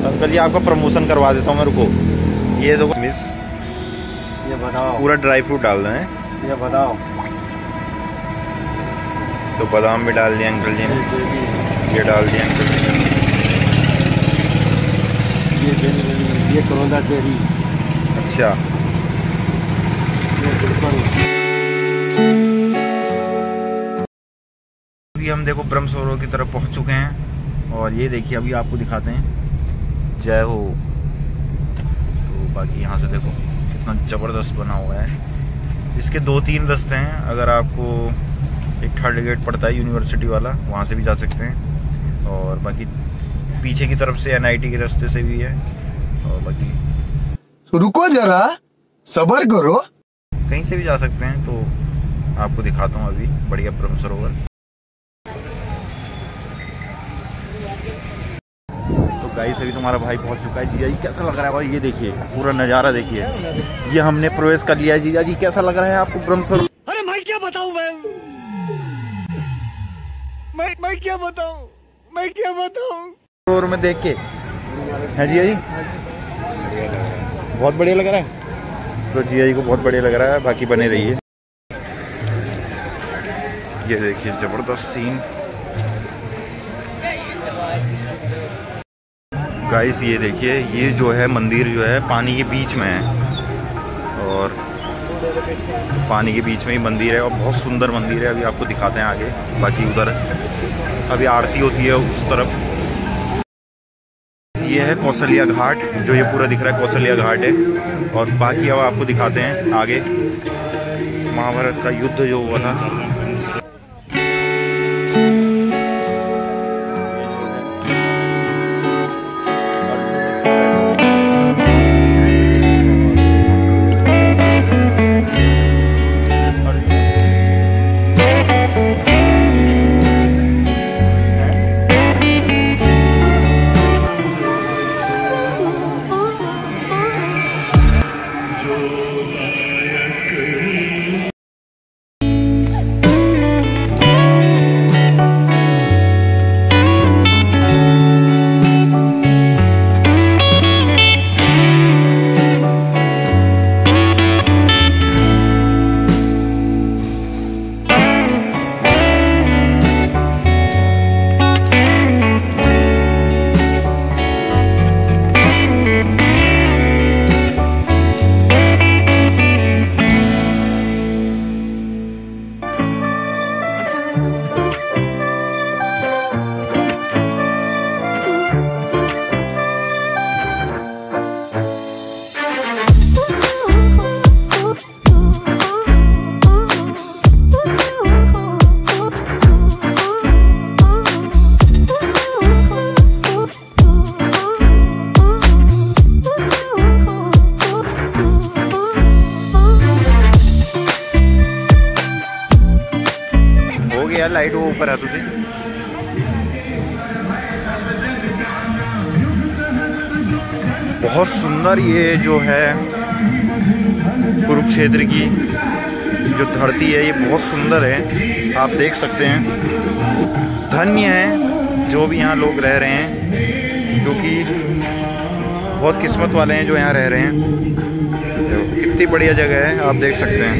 Uncle जी आपका promotion करवा देता हूँ मेरे को। ये देखो मिस ये बताओ। पूरा ड्राई फ्रूट डाल रहे हैं। ये बताओ। तो बादाम भी डाल दिया अंकल जी ने। ये डाल दिया अंकल जी ये बेली ये करोंदा चेरी। अच्छा। अभी हम देखो ब्रह्म सरोवर की तरफ़ पहुँच चुके हैं। और ये देखिए अभी आपको दिखाते हैं। जय हो तो बाकी यहाँ से देखो कितना ज़बरदस्त बना हुआ है। इसके दो तीन रास्ते हैं अगर आपको एक थर्ड गेट पड़ता है यूनिवर्सिटी वाला वहाँ से भी जा सकते हैं। और बाकी पीछे की तरफ़ से एनआईटी के रास्ते से भी है और बाकी तो रुको जरा सबर करो। कहीं से भी जा सकते हैं तो आपको दिखाता हूँ अभी बढ़िया ब्रह्म सरोवर गाइस अभी तुम्हारा भाई पहुँच चुका है। जीजा जी कैसा लग रहा है भाई? ये देखिए पूरा नज़ारा देखिए। ये हमने प्रवेश कर लिया है। जीजा जी कैसा लग रहा है आपको ब्रह्म सरोवर अरे मैं क्या बताऊँ मैं मैं मैं क्या बताऊँ? मैं क्या बताऊँ? में देख के। है जीजा जी? बहुत बढ़िया लग रहा है। तो जिया जी को बहुत बढ़िया लग रहा है बाकी बने रहिए। ये देखिए ज़बरदस्त सीन गाइस ये देखिए, ये जो है मंदिर जो है पानी के बीच में है। और पानी के बीच में ही मंदिर है और बहुत सुंदर मंदिर है। अभी आपको दिखाते हैं आगे, बाकी उधर अभी आरती होती है उस तरफ़। ये है कौशल्या घाट, जो ये पूरा दिख रहा है कौशल्या घाट है। और बाकी अब आपको दिखाते हैं आगे। महाभारत का युद्ध जो हुआ था हो बहुत सुंदर ये जो है कुरुक्षेत्र की जो धरती है, ये बहुत सुंदर है। आप देख सकते हैं। धन्य है जो भी यहाँ लोग रह रहे हैं, क्योंकि बहुत किस्मत वाले हैं जो यहाँ रह रहे हैं। कितनी बढ़िया जगह है, आप देख सकते हैं।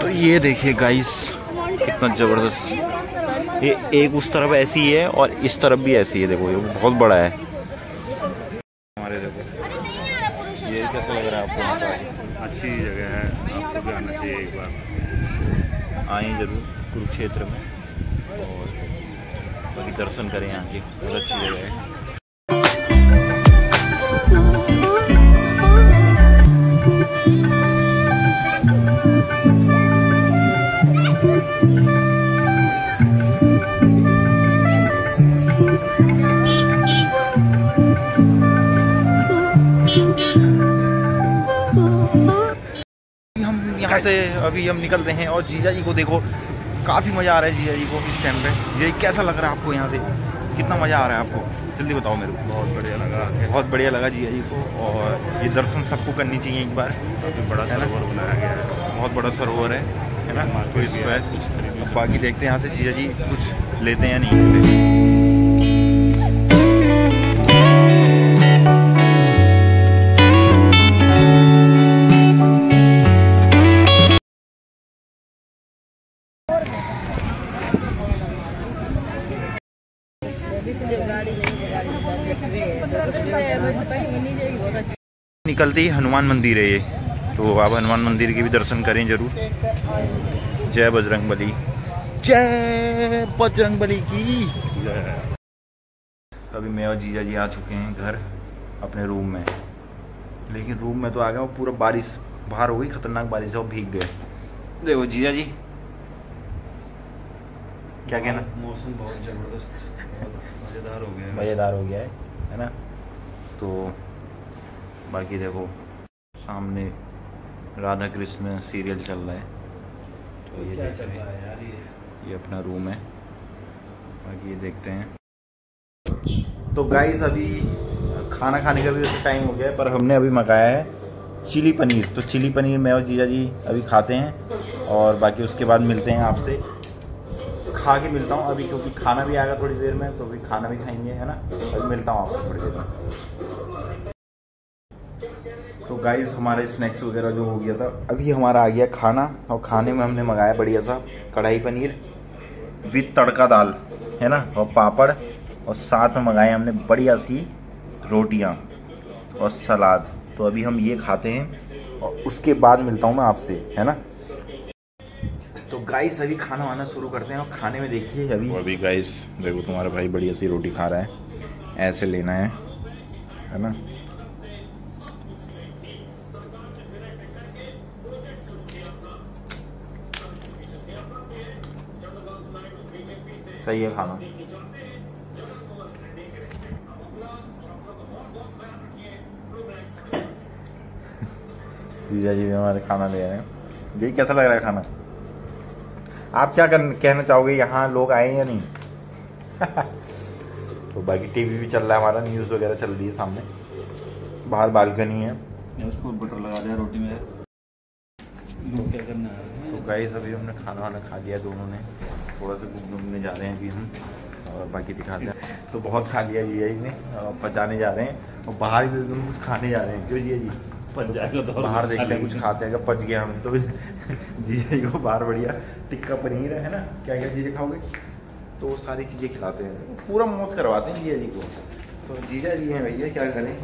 तो ये देखिए गाइस कितना ज़बरदस्त ये एक उस तरफ़ ऐसी है और इस तरफ़ भी ऐसी है देखो ये बहुत बड़ा है। हमारे देखो। ये कैसा लग रहा है आपको? अच्छी। जगह है आपको भी आना चाहिए एक बार। आए ज़रूर कुरुक्षेत्र में और बाकी दर्शन करें यहाँ की। बहुत अच्छी जगह है। हम यहाँ से अभी हम निकल रहे हैं और जीजा जी को देखो काफ़ी मज़ा आ रहा है जीजा जी को इस टाइम पे। ये कैसा लग रहा है आपको यहाँ से? कितना मज़ा आ रहा है आपको? जल्दी बताओ मेरे को। बहुत बढ़िया लगा बहुत बढ़िया लगा जीजा जी को और ये दर्शन सबको करनी चाहिए एक बार। काफ़ी बड़ा? सरोवर बनाया गया है। बहुत बड़ा सरोवर है है ना? तो इस पर बाकी देखते हैं यहाँ से जीजा जी कुछ लेते हैं या नहीं लेते। निकलते ही हनुमान मंदिर है ये। तो आप हनुमान मंदिर के भी दर्शन करें ज़रूर। जय बजरंग बली। जय बजरंग बली की। अभी मैं और जीजा जी आ चुके हैं घर अपने रूम में। लेकिन रूम में तो आ गया वो पूरा बारिश बाहर हो गई खतरनाक बारिश है और भीग गए। देखो जीजा जी। क्या कहना? मौसम बहुत ज़बरदस्त। मज़ेदार हो गया मज़ेदार हो गया है है ना? तो बाकी देखो सामने राधा कृष्ण सीरियल चल रहा है। तो ये क्या देख चल रहे हैं यार ये? ये अपना रूम है। बाकी ये देखते हैं। तो गाइस अभी खाना खाने का भी वैसे टाइम हो गया है पर हमने अभी मंगाया है चिली पनीर। तो चिली पनीर मैं और जीजा जी अभी खाते हैं और बाकी उसके बाद मिलते हैं आपसे। खा के मिलता हूँ अभी, क्योंकि खाना भी आएगा थोड़ी देर में तो अभी खाना भी खाएँगे, है ना? अभी मिलता हूँ आपसे थोड़ी देर में। तो गाइस हमारे स्नैक्स वगैरह जो हो गया था, अभी हमारा आ गया खाना, और खाने में हमने मंगाया बढ़िया सा कढ़ाई पनीर विथ तड़का दाल, है ना? और पापड़, और साथ में मंगाए हमने बढ़िया सी रोटियाँ और सलाद। तो अभी हम ये खाते हैं, और उसके बाद मिलता हूँ मैं आपसे, है ना? तो गाइस अभी खाना वाना शुरू करते हैं और खाने में देखिए अभी। अभी गाइस देखो तुम्हारा भाई बढ़िया सी रोटी खा रहा है। ऐसे लेना है है ना? सही है खाना। जीजा जी भी हमारे खाना ले रहे हैं। जी, कैसा लग रहा है खाना? आप क्या कर, कहना चाहोगे यहाँ लोग आए या नहीं? तो बाकी टीवी भी चल रहा है हमारा न्यूज़ वगैरह चल रही है सामने। बाहर बालकनी है। उसको बटर लगा दिया रोटी में। लोग क्या करना है? तो गाइस अभी हमने खाना वाना खा लिया दोनों ने। थोड़ा सा घूमने घूमने जा रहे हैं अभी हम। और बाकी दिखाते हैं। तो बहुत खा लिया जी ने। और पचाने जा रहे हैं। और बाहर भी एकदम कुछ खाने जा रहे हैं। क्यों जी जी पच जाएगा तो बाहर देखते हैं कुछ खाते हैं अगर पच गया हम? तो जीजा जी को बाहर बढ़िया। टिक्का पनीर है ना? क्या क्या चीज़ें खाओगे? तो वो सारी चीज़ें खिलाते हैं। पूरा मौज करवाते हैं जीजा जी को। तो जीजा जी हैं भैया क्या करें?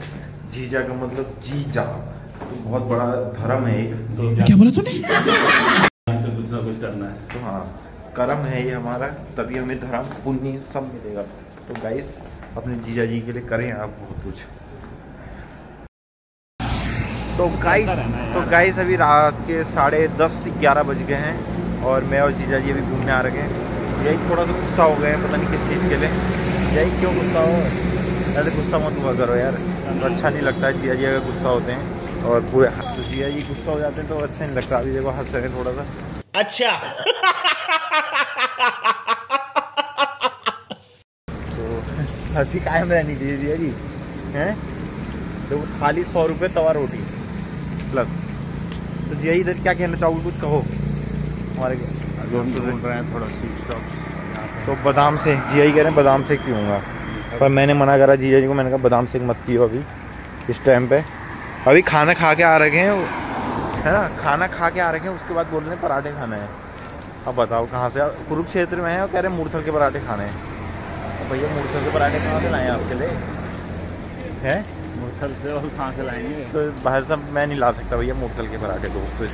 जीजा का मतलब जीजा। तो बहुत बड़ा धर्म है एक। तो क्या बोला तूने? से कुछ ना कुछ करना है। तो हाँ कर्म है ये हमारा तभी हमें धर्म पुण्य सब मिलेगा। तो गाइस अपने जीजा जी के लिए करें आप बहुत कुछ। तो गाइस तो गाइस अभी रात के साढ़े दस ग्यारह बज गए हैं और मैं और जीजा जी अभी घूमने आ रखे हैं। यही थोड़ा सा गुस्सा हो गए हैं पता नहीं किस चीज़ के लिए। यही क्यों गुस्सा हो? ऐसे गुस्सा मत हुआ करो यार। तो अच्छा नहीं लगता है जीजा जी अगर गुस्सा होते हैं और पूरे तो जीजा जी गुस्सा हो जाते हैं तो अच्छा नहीं लगता अभी देखो हंस रहे थोड़ा सा। अच्छा। तो हँसी कायम रहनी चाहिए जीजा जी हैं? तो खाली सौ रुपये तवा रोटी। प्लस। तो जी इधर क्या कहना चाहोगे कुछ कहो? हमारे रहे हैं थोड़ा स्वीट तो बादाम से जी कह रहे हैं बादाम शेक पीऊँगा। पर मैंने मना करा जी को मैंने कहा बादाम शेक मत पियो अभी इस टाइम पे। अभी खाना खा के आ रखे हैं है ना? खाना खा के आ रखे हैं उसके बाद बोल रहे हैं पराठे खाने हैं। अब बताओ कहाँ से कुरुक्षेत्र में है और कह रहे हैं मूर्थल के पराठे खाने हैं? तो भैया मूर्थल के पराठे कहाँ से लाए आपके लिए? हैं? मुरथल से और कहाँ से लाएँगे? तो भाई साहब मैं नहीं ला सकता भैया मूर्थल के पराठे दोस्तों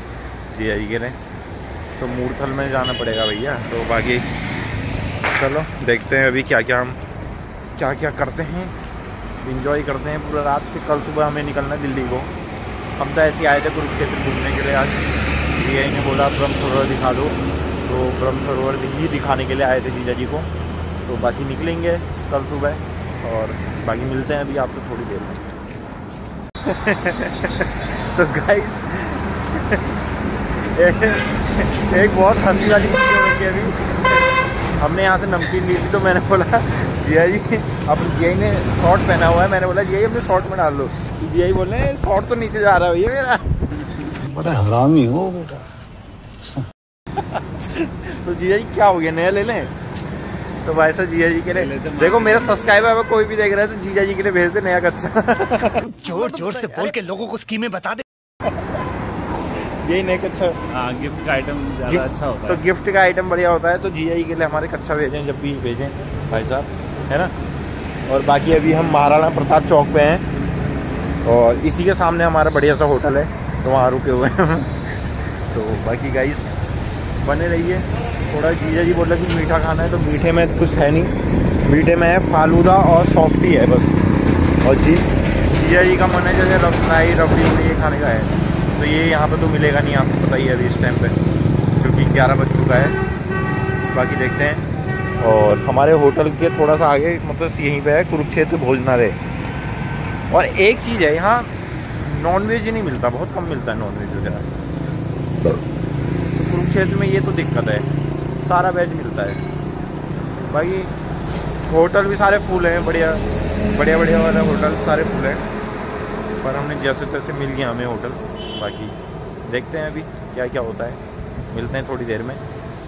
जीजा जी रहे हैं। तो मूर्थल में जाना पड़ेगा भैया तो बाकी चलो, देखते हैं अभी क्या क्या हम क्या क्या करते हैं। इंजॉय करते हैं पूरा रात फिर कल सुबह हमें निकलना है दिल्ली को। हम तो ऐसे आए थे कुरुक्षेत्र घूमने के लिए आज। ये ने बोला, ब्रह्म सरोवर दिखा दो। तो ब्रह्म सरोवर ही दिखाने के लिए आए थे जीजा जी को। तो बाकी निकलेंगे कल सुबह और बाकी मिलते हैं अभी आपसे थोड़ी देर में। तो गाइस एक बहुत हँसी वाली चीज़ हो है अभी। हमने यहाँ से नमकीन ली थी तो मैंने बोला जिया जी अब जिया ने शॉर्ट पहना हुआ है। मैंने बोला जिया अपने शॉर्ट में डाल लो जिया जी बोल रहे हैं शॉर्ट तो नीचे जा रहा है भैया मेरा। बड़ा हरामी हो बेटा। तो जीजा जी क्या हो गया नया ले लें? तो भाई साहब जीजा जी के लिए देखो मेरा सब्सक्राइबर अगर कोई भी देख रहा है तो जीजा जी के लिए भेज दे नया कच्चा। ज़ोर ज़ोर से बोल के लोगों को स्कीमें बता दे। यही नया कच्चा। हाँ गिफ्ट का आइटम ज़्यादा अच्छा होता है। तो गिफ्ट का आइटम बढ़िया होता है तो जीजा जी के लिए हमारे कच्चा भेजें जब भी भेजें भाई साहब है ना? और बाकी अभी हम महाराणा प्रताप चौक पे हैं और इसी के सामने हमारा बढ़िया सा होटल है तो वहाँ रुके हुए हैं तो बाकी गाइस बने रहिए। थोड़ा जीजा जी बोला कि मीठा खाना है तो मीठे में कुछ है नहीं। मीठे में है फालूदा और सॉफ्टी है बस। और जी? जीजा जी का मन है जैसे रसमलाई रबड़ी उबड़ी ये खाने का है। तो ये यहाँ पे तो मिलेगा नहीं, आपको पता ही अभी इस टाइम पे, क्योंकि ग्यारह बज चुका है। बाकी देखते हैं। और हमारे होटल के थोड़ा सा आगे मतलब यहीं पे है, कुरुक्षेत्र भोजनालय। और एक चीज़ है, यहाँ नॉन वेज ही नहीं मिलता, बहुत कम मिलता है नॉन वेज वगैरह। कुरुक्षेत्र में ये तो दिक्कत है। सारा वेज मिलता है। बाकी होटल भी सारे फूल हैं, बढ़िया बढ़िया बढ़िया वाले होटल सारे फूल हैं। पर हमने जैसे तैसे मिल गया हमें होटल। बाकी देखते हैं अभी क्या क्या होता है। मिलते हैं थोड़ी देर में।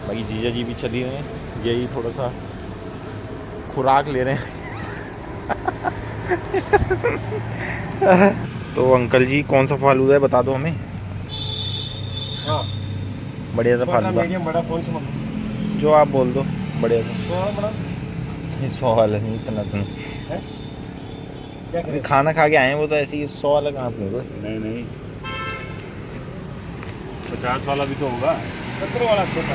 बाकी जीजा जी भी चली रहे हैं। यही थोड़ा सा खुराक ले रहे हैं। तो अंकल जी, कौन सा फालूदा है बता दो हमें। बढ़िया सा फालूदा बड़ा कौन सा जो आप बोल दो बढ़िया सा। सौ वाला नहीं इतना तो नहीं। खाना खा के आए हैं वो तो ऐसे ही सौ वाला कहाँ पे होगा नहीं नहीं। पचास वाला भी तो होगा। सत्तर वाला छोटा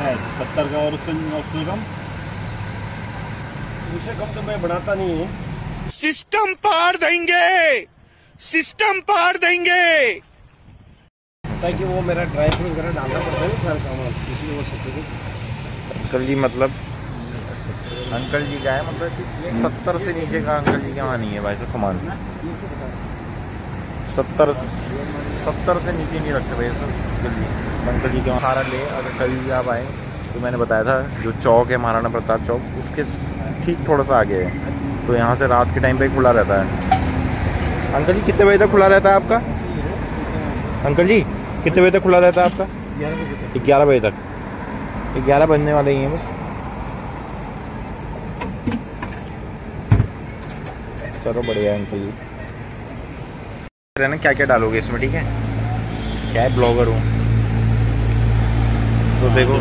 है सत्तर का और उससे उससे कम? उससे कम तो मैं बनाता नहीं हूँ। सिस्टम पार देंगे सिस्टम पार देंगे। ताकि वो मेरा ड्राई फ्रूट वगैरह डालना पड़ता है सारे सामान, इसलिए वो सब अंकल जी मतलब अंकल जी का है मतलब कि सत्तर से नीचे का अंकल जी के वहाँ नहीं है भाई साहब सामान। सत्तर सत्तर से नीचे नहीं रखते भाई सब अंकल जी। अंकल जी के वहाँ सारा ले, अगर कभी भी आप आए तो मैंने बताया था, जो चौक है महाराणा प्रताप चौक, उसके ठीक थोड़ा सा आगे है। तो यहाँ से रात के टाइम पे खुला रहता है। अंकल जी, कितने बजे तक खुला रहता है आपका? अंकल जी कितने बजे तक खुला रहता है आपका? ग्यारह बजे तक। ग्यारह बजने वाले ही हैं बस। चलो बढ़िया है अंकल जी। रहना क्या क्या डालोगे इसमें ठीक है? क्या है? ब्लॉगर हूँ। तो देखो।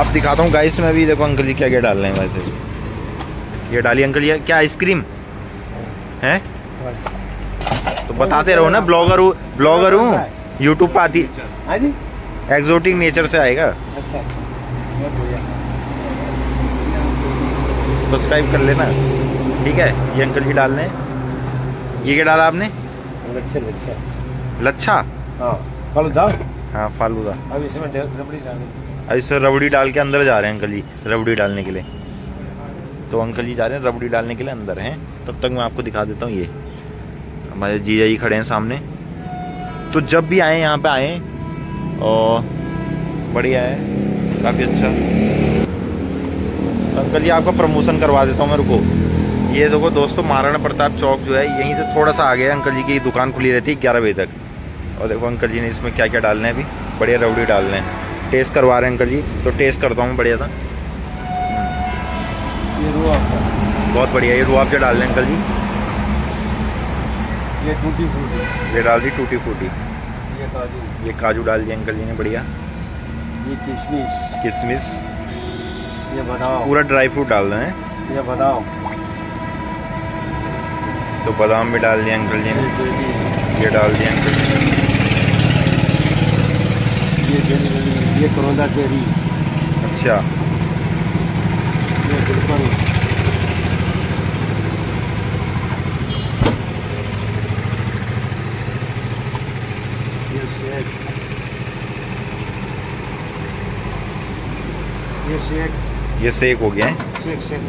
आप दिखाता हूँ गाइस में अभी देखो अंकल जी क्या क्या डाल रहे हैं वैसे। ये डाली अंकल जी क्या आइसक्रीम है। तो बताते रहो ना ब्लॉगर हूँ ब्लॉगर हूँ यूट्यूब पे आती एक्जोटिक नेचर से आएगा। अच्छा सब्सक्राइब कर लेना। ठीक है ये अंकल जी डाल रहे हैं। ये क्या डाला आपने? लच्छे लच्छे। लच्छा? हाँ हाँ फालूदा। अब इसमें रबड़ी डालेंगे अब इसमें रबड़ी डाल के अंदर जा रहे हैं अंकल जी रबड़ी डालने के लिए। तो अंकल जी जा रहे हैं रबड़ी डालने के लिए अंदर हैं। तब तक मैं आपको दिखा देता हूँ ये। हमारे जीजा जी खड़े हैं सामने। तो जब भी आए यहाँ पे आए और बढ़िया है काफ़ी अच्छा। अंकल जी आपका प्रमोशन करवा देता हूँ मैं रुको ये देखो दोस्तों महाराणा प्रताप चौक जो है यहीं से थोड़ा सा आगे है अंकल जी की दुकान खुली रहती है ग्यारह बजे तक। और देखो अंकल जी ने इसमें क्या क्या डालना है अभी। बढ़िया रबड़ी डाल रहे हैं। टेस्ट करवा रहे हैं अंकल जी तो टेस्ट करता हूँ बढ़िया था ये रो आपका। बहुत बढ़िया ये रुआब डाल रहे हैं अंकल जी। ये टूटी फूटी। ये डाल दी टूटी फूटी। ये काजू। ये काजू डाल दिया अंकल जी ने बढ़िया। ये किशमिश। किशमिश। ये बादाम। पूरा ड्राई फ्रूट डाल रहे हैं। ये बादाम। तो बादाम भी डाल दिया अंकल जी ने। ये डाल दिया अंकल जी ये जेली ये करौंदा चेरी अच्छा। ये गुलकंद ये शेक ये शेक। ये सेक हो गया है। Shake shake.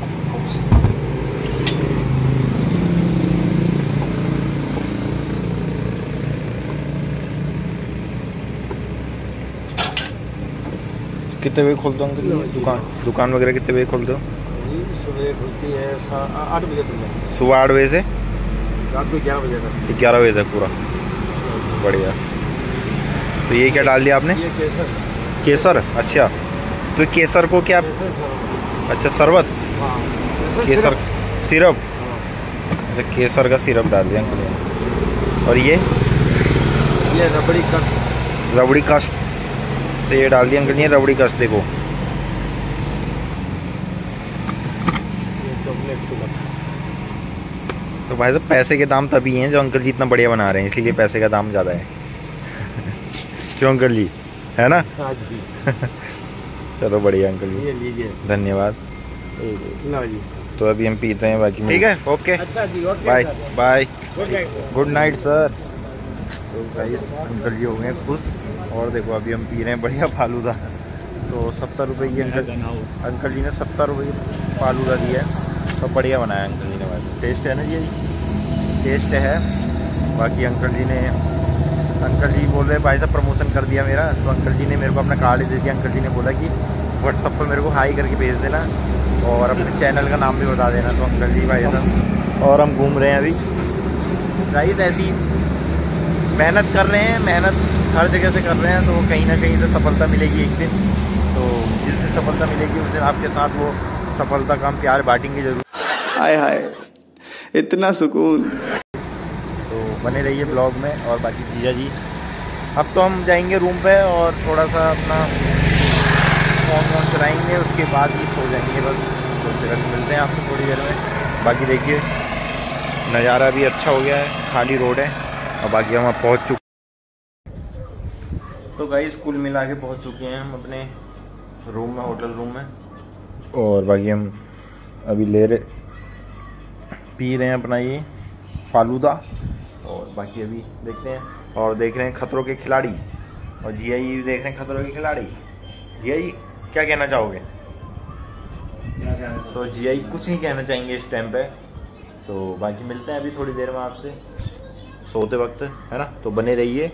कितने बजे खोलते हो दुकान दुकान वगैरह कितने बजे खोलते हो सुबह खुलती है आठ बजे सुबह आठ बजे से? रात को ग्यारह बजे तक। ग्यारह बजे तक पूरा। बढ़िया। तो ये क्या डाल दिया आपने? ये केसर। केसर? अच्छा। तो केसर को क्या अच्छा शरबत? हाँ केसर सिरप। हाँ। अच्छा केसर का सिरप डाल दिया अंकल। और ये? ये रबड़ी कट रबड़ी कस्ट तो ये डाल दिया अंकल ने रबड़ी कस्ट देखो। ये तो भाई साहब पैसे के दाम तभी हैं जो अंकल जी इतना बढ़िया बना रहे हैं इसीलिए पैसे का दाम ज़्यादा है। क्यों अंकल जी है ना? भी चलो बढ़िया अंकल जी। लीजिए धन्यवाद। तो अभी हम पीते हैं बाकी ठीक है? ओके अच्छा okay. Bye bye. Good night sir तो गाइस अंकल जी हो गए खुश। और देखो अभी हम पी रहे हैं बढ़िया फालूदा। तो सत्तर रुपये की अंकल अंकल जी ने सत्तर रुपये की फालूदा दिया है। तो बढ़िया बनाया अंकल जी ने भाई। टेस्ट है ना जी? टेस्ट है। बाकी अंकल जी ने अंकल जी बोल रहे भाई साहब प्रमोशन कर दिया मेरा। तो अंकल जी ने मेरे को अपना कार्ड दे दिया। अंकल जी ने बोला कि व्हाट्सअप पर मेरे को हाई करके भेज देना और अपने चैनल का नाम भी बता देना तो अंकल जी भाई साहब और हम घूम रहे हैं अभी। राइस ऐसी मेहनत कर रहे हैं मेहनत हर जगह से कर रहे हैं तो कहीं ना कहीं से सफलता मिलेगी एक दिन। तो जिस दिन सफलता मिलेगी उस दिन आपके साथ वो सफलता का हम प्यार बांटेंगे ज़रूर। हाय हाय इतना सुकून। तो बने रहिए ब्लॉग में और बाकी जीजा जी। अब तो हम जाएँगे रूम पे और थोड़ा सा अपना फ़ोन वोन चलाएँगे उसके बाद ही सो जाएँगे बस। तो अभी मिलते हैं आपको थोड़ी देर में। बाकी देखिए, नज़ारा भी अच्छा हो गया है, खाली रोड है, और बाकी हम पहुँच चुके तो गाई स्कूल मिला के पहुँच चुके हैं हम अपने रूम में, होटल रूम में। और बाकी हम अभी ले रहे, पी रहे हैं अपना ये फालूदा। और बाकी अभी देखते हैं, और देख रहे हैं खतरों के खिलाड़ी। और जी भी देख रहे हैं खतरों के खिलाड़ी। जी क्या कहना चाहोगे? तो जी कुछ नहीं कहना चाहेंगे इस टाइम पे। तो बाकी मिलते हैं अभी थोड़ी देर में आपसे। सोते वक्त है ना? तो बने रहिए।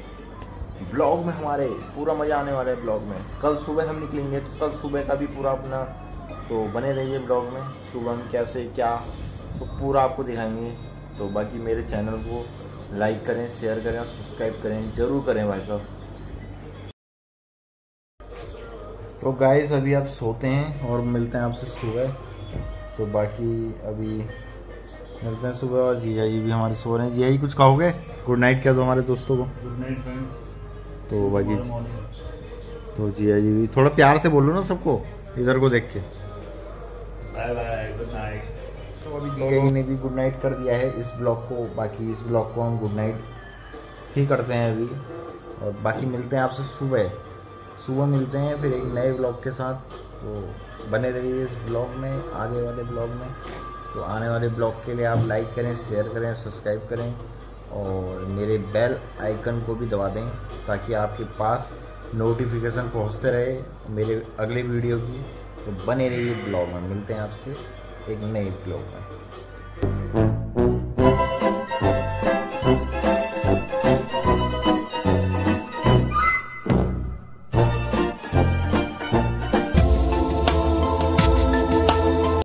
ब्लॉग में हमारे पूरा मज़ा आने वाला है ब्लॉग में। कल सुबह हम निकलेंगे तो कल सुबह का भी पूरा अपना तो बने रहिए ब्लॉग में। सुबह हम कैसे क्या तो पूरा आपको दिखाएँगे। तो बाकी मेरे चैनल को लाइक करें शेयर करें और सब्सक्राइब करें। ज़रूर करें भाई साहब। तो गाइस अभी आप सोते हैं और मिलते हैं आपसे सुबह। तो बाकी अभी मिलते हैं सुबह और जिया जी भी हमारे सो रहे हैं। जिया जी कुछ कहोगे गुड नाइट कह दो हमारे दोस्तों को। गुड नाइट फ्रेंड्स तो बाकी तो जिया जी भी थोड़ा प्यार से बोलो ना सबको इधर को देख के। बाय बाय गुड नाइट तो अभी जिया जी ने भी गुड नाइट कर दिया है इस ब्लॉग को। बाकी इस ब्लॉग को हम गुड नाइट ही करते हैं अभी। और बाकी मिलते हैं आपसे सुबह। सुबह मिलते हैं, फिर एक नए ब्लॉग के साथ। तो बने रहिए इस ब्लॉग में, आगे वाले ब्लॉग में। तो आने वाले ब्लॉग के लिए आप लाइक करें शेयर करें सब्सक्राइब करें और मेरे बेल आइकन को भी दबा दें ताकि आपके पास नोटिफिकेशन पहुँचते रहे मेरे अगले वीडियो की। तो बने रहिए ब्लॉग में, मिलते हैं आपसे एक नए ब्लॉग में।